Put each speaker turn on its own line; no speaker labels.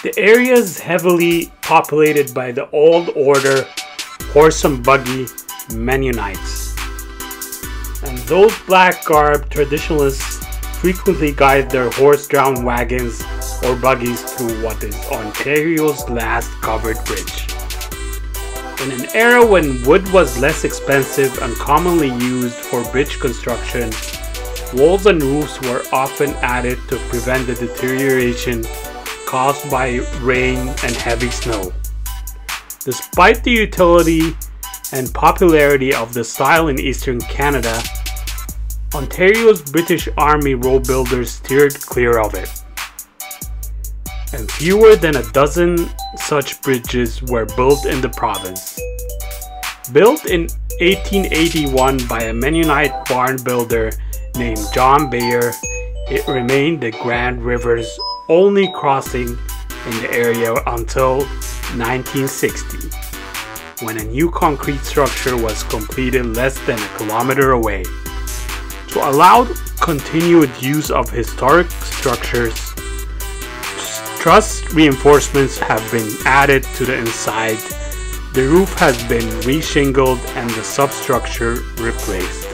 The area is heavily populated by the Old Order horse and buggy Mennonites. And those black garb traditionalists frequently guide their horse drawn wagons or buggies through what is Ontario's last covered bridge. In an era when wood was less expensive and commonly used for bridge construction, walls and roofs were often added to prevent the deterioration caused by rain and heavy snow. Despite the utility and popularity of the style in eastern Canada, Ontario's British Army road builders steered clear of it. And fewer than a dozen such bridges were built in the province. Built in 1881 by a Mennonite barn builder named John Bayer, it remained the Grand River's only crossing in the area until 1960, when a new concrete structure was completed less than a kilometer away. To allow continued use of historic structures, truss reinforcements have been added to the inside, the roof has been reshingled and the substructure replaced.